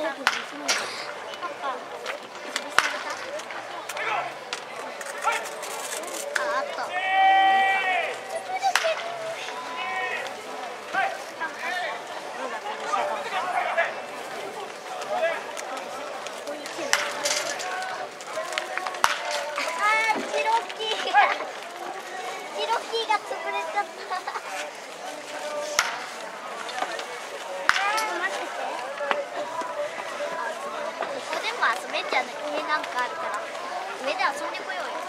チロッキーが潰れちゃった。ちゃんじゃない上なんかあるから上で遊んでこようよ。